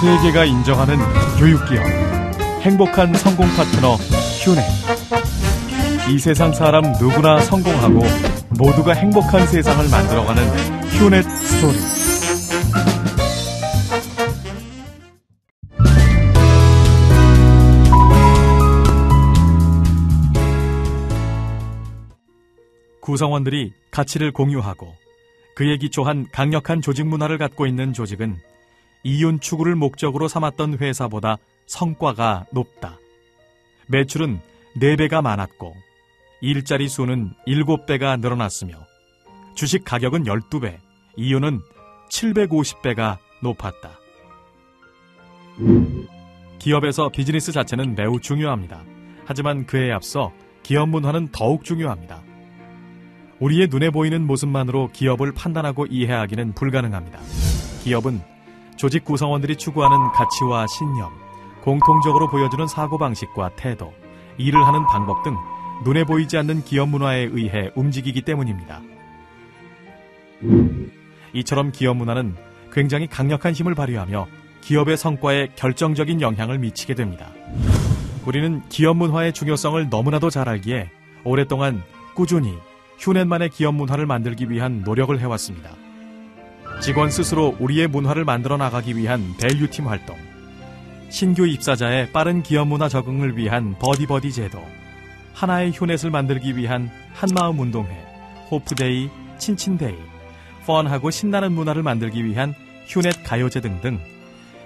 세계가 인정하는 교육기업 행복한 성공 파트너 휴넷 이 세상 사람 누구나 성공하고 모두가 행복한 세상을 만들어가는 휴넷 스토리. 구성원들이 가치를 공유하고 그에 기초한 강력한 조직 문화를 갖고 있는 조직은 이윤 추구를 목적으로 삼았던 회사보다 성과가 높다. 매출은 4배가 많았고 일자리 수는 7배가 늘어났으며 주식 가격은 12배, 이윤은 750배가 높았다. 기업에서 비즈니스 자체는 매우 중요합니다. 하지만 그에 앞서 기업 문화는 더욱 중요합니다. 우리의 눈에 보이는 모습만으로 기업을 판단하고 이해하기는 불가능합니다. 기업은 조직 구성원들이 추구하는 가치와 신념, 공통적으로 보여주는 사고방식과 태도, 일을 하는 방법 등 눈에 보이지 않는 기업 문화에 의해 움직이기 때문입니다. 이처럼 기업 문화는 굉장히 강력한 힘을 발휘하며 기업의 성과에 결정적인 영향을 미치게 됩니다. 우리는 기업 문화의 중요성을 너무나도 잘 알기에 오랫동안 꾸준히 휴넷만의 기업 문화를 만들기 위한 노력을 해왔습니다. 직원 스스로 우리의 문화를 만들어 나가기 위한 value팀 활동, 신규 입사자의 빠른 기업 문화 적응을 위한 buddy buddy 제도, 하나의 휴넷을 만들기 위한 한마음 운동회, 호프day, 친친day, fun하고 신나는 문화를 만들기 위한 휴넷 가요제 등등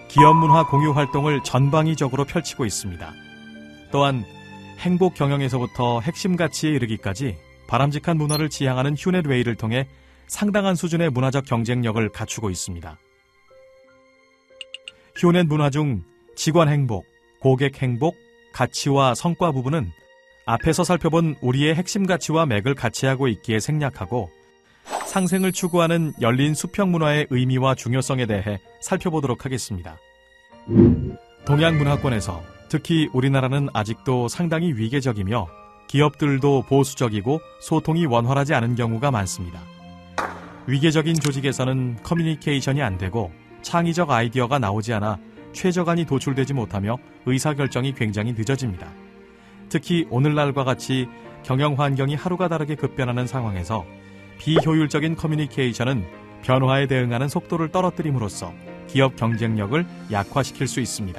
기업 문화 공유 활동을 전방위적으로 펼치고 있습니다. 또한 행복 경영에서부터 핵심 가치에 이르기까지 바람직한 문화를 지향하는 휴넷웨이를 통해 상당한 수준의 문화적 경쟁력을 갖추고 있습니다. 휴넷 문화 중 직원 행복, 고객 행복, 가치와 성과 부분은 앞에서 살펴본 우리의 핵심 가치와 맥을 같이 하고 있기에 생략하고 상생을 추구하는 열린 수평 문화의 의미와 중요성에 대해 살펴보도록 하겠습니다. 동양 문화권에서 특히 우리나라는 아직도 상당히 위계적이며 기업들도 보수적이고 소통이 원활하지 않은 경우가 많습니다. 위계적인 조직에서는 커뮤니케이션이 안 되고 창의적 아이디어가 나오지 않아 최저간이 도출되지 못하며 의사결정이 굉장히 늦어집니다. 특히 오늘날과 같이 경영 환경이 하루가 다르게 급변하는 상황에서 비효율적인 커뮤니케이션은 변화에 대응하는 속도를 떨어뜨림으로써 기업 경쟁력을 약화시킬 수 있습니다.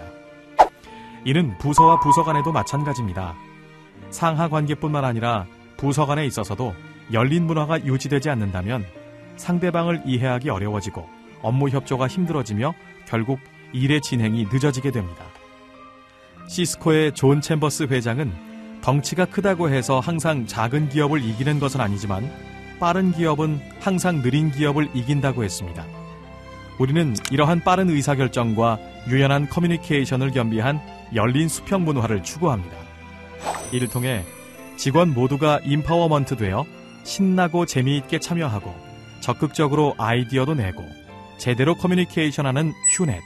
이는 부서와 부서 간에도 마찬가지입니다. 상하 관계뿐만 아니라 부서 간에 있어서도 열린 문화가 유지되지 않는다면 상대방을 이해하기 어려워지고 업무 협조가 힘들어지며 결국 일의 진행이 늦어지게 됩니다. 시스코의 존 챔버스 회장은 덩치가 크다고 해서 항상 작은 기업을 이기는 것은 아니지만 빠른 기업은 항상 느린 기업을 이긴다고 했습니다. 우리는 이러한 빠른 의사결정과 유연한 커뮤니케이션을 겸비한 열린 수평 문화를 추구합니다. 이를 통해 직원 모두가 empowerment 되어 신나고 재미있게 참여하고 적극적으로 아이디어도 내고 제대로 커뮤니케이션하는 휴넷,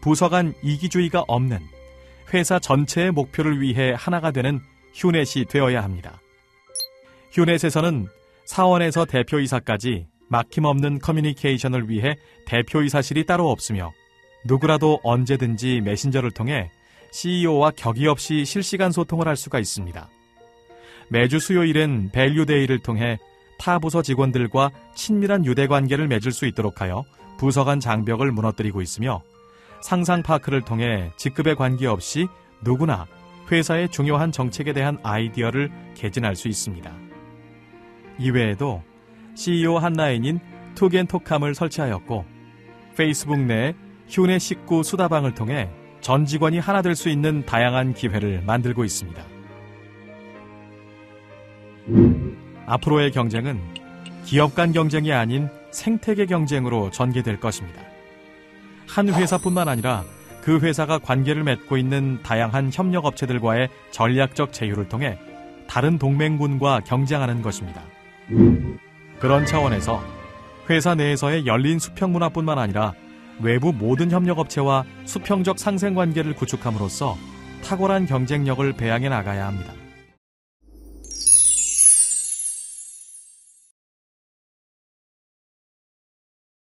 부서 간 이기주의가 없는 회사 전체의 목표를 위해 하나가 되는 휴넷이 되어야 합니다. 휴넷에서는 사원에서 대표이사까지 막힘없는 커뮤니케이션을 위해 대표이사실이 따로 없으며 누구라도 언제든지 메신저를 통해 CEO와 격의 없이 실시간 소통을 할 수가 있습니다. 매주 수요일엔 value day를 통해 타 부서 직원들과 친밀한 유대 관계를 맺을 수 있도록 하여 부서 간 장벽을 무너뜨리고 있으며 상상 park를 통해 직급에 관계없이 누구나 회사의 중요한 정책에 대한 아이디어를 개진할 수 있습니다. 이외에도 CEO 한라인인 투겐톡함을 설치하였고 페이스북 내 휴내 식구 수다방을 통해 전 직원이 하나 될 수 있는 다양한 기회를 만들고 있습니다. 앞으로의 경쟁은 기업 간 경쟁이 아닌 생태계 경쟁으로 전개될 것입니다. 한 회사뿐만 아니라 그 회사가 관계를 맺고 있는 다양한 협력 업체들과의 전략적 제휴를 통해 다른 동맹군과 경쟁하는 것입니다. 그런 차원에서 회사 내에서의 열린 수평 문화뿐만 아니라 외부 모든 협력업체와 수평적 상생 관계를 구축함으로써 탁월한 경쟁력을 배양해 나가야 합니다.